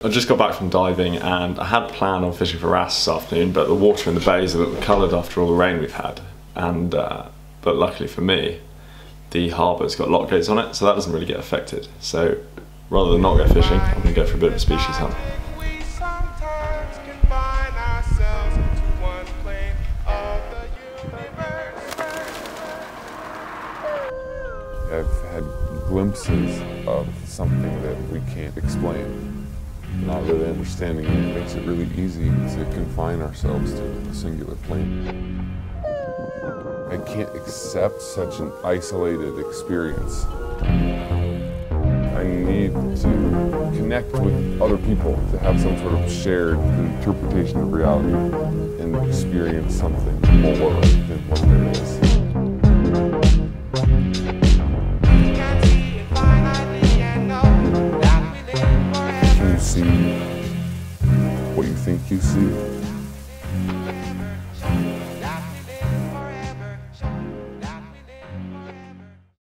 I just got back from diving and I had planned on fishing for wrasse this afternoon, but the water in the bays a little coloured after all the rain we've had. And uh, but luckily for me, the harbour's got lock gates on it, so that doesn't really get affected. So rather than not go fishing, I'm to go for a bit of a species hunt. I've had glimpses of something that we can't explain not really understanding it makes it really easy to confine ourselves to a singular plane. I can't accept such an isolated experience. I need to connect with other people to have some sort of shared interpretation of reality and experience something more than what there is. What you think you see.